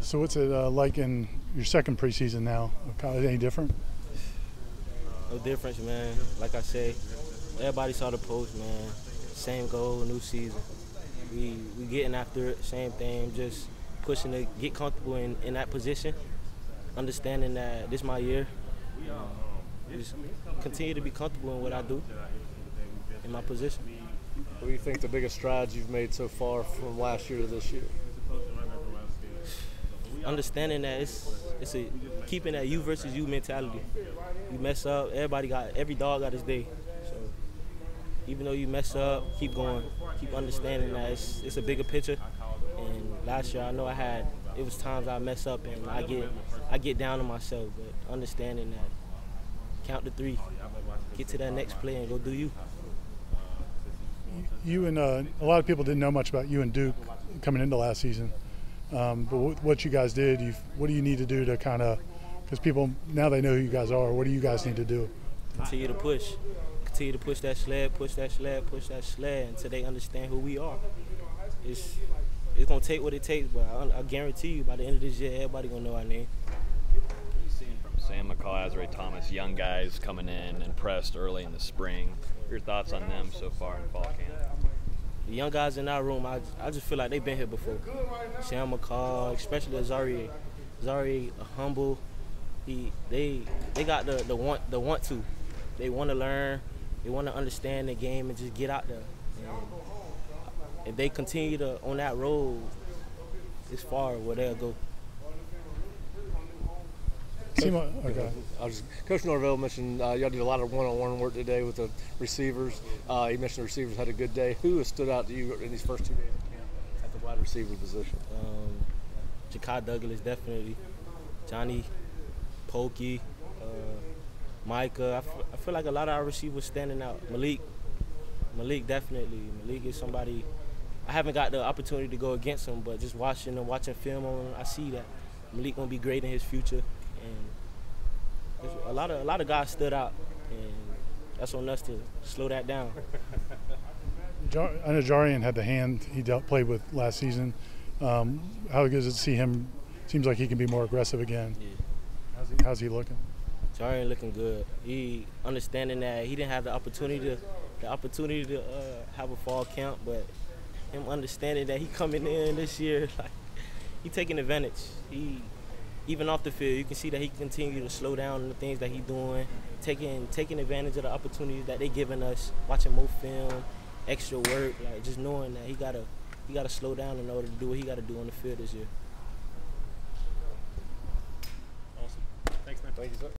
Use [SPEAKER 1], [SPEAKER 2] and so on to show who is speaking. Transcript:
[SPEAKER 1] So what's it uh, like in your second preseason now? Kind any different?
[SPEAKER 2] No difference, man. Like I say, everybody saw the post, man. Same goal, new season. We we getting after it, same thing, just pushing to get comfortable in, in that position, understanding that this my year. Just continue to be comfortable in what I do in my position.
[SPEAKER 3] What do you think the biggest strides you've made so far from last year to this year?
[SPEAKER 2] Understanding that it's it's a keeping that you versus you mentality. You mess up, everybody got every dog got his day. So even though you mess up, keep going. Keep understanding that it's, it's a bigger picture. And last year I know I had it was times I mess up and I get I get down on myself, but understanding that count to three, get to that next play and go do you.
[SPEAKER 1] You and uh, a lot of people didn't know much about you and Duke coming into last season. Um, but what, what you guys did, you, what do you need to do to kind of, because people now they know who you guys are. What do you guys need to do?
[SPEAKER 2] Continue to push, continue to push that sled, push that sled, push that sled until they understand who we are. It's it's gonna take what it takes, but I, I guarantee you by the end of this year, everybody gonna know our name.
[SPEAKER 4] Sam McCall, Azareye'h Thomas, young guys coming in and pressed early in the spring. Your thoughts on them so far in fall camp?
[SPEAKER 2] The young guys in our room, I, I just feel like they've been here before. Sam McCall, especially Azari, Azari, humble. He, they, they got the, the want, the want to. They want to learn. They want to understand the game and just get out there. And if they continue to on that road, it's far where they'll go.
[SPEAKER 1] Seem like- okay.
[SPEAKER 3] I was, Coach Norvell mentioned uh, y'all did a lot of one-on-one work today with the receivers. Uh, he mentioned the receivers had a good day. Who has stood out to you in these first two days of camp at the wide receiver position?
[SPEAKER 2] Um, Ja'Khi Douglas definitely, Johnny, Pokey, uh, Mycah. I f- I feel like a lot of our receivers standing out. Malik, Malik definitely. Malik is somebody. I haven't got the opportunity to go against him, but just watching and watching film on him, I see that Malik gonna be great in his future. And a lot of a lot of guys stood out, and that's on us to slow that down.
[SPEAKER 1] Jar- I know Jarrian had the hand he dealt, played with last season. Um, how good is it to see him? Seems like he can be more aggressive again.
[SPEAKER 2] Yeah.
[SPEAKER 1] How's he, how's he looking?
[SPEAKER 2] Jarrian looking good. He understanding that he didn't have the opportunity to the opportunity to uh, have a fall camp, but him understanding that he coming in this year, like he taking advantage. He even off the field, you can see that he continued to slow down the things that he doing, taking taking advantage of the opportunities that they're giving us, watching more film, extra work, like just knowing that he gotta he gotta slow down in order to do what he gotta do on the field this year.
[SPEAKER 3] Thank you, sir.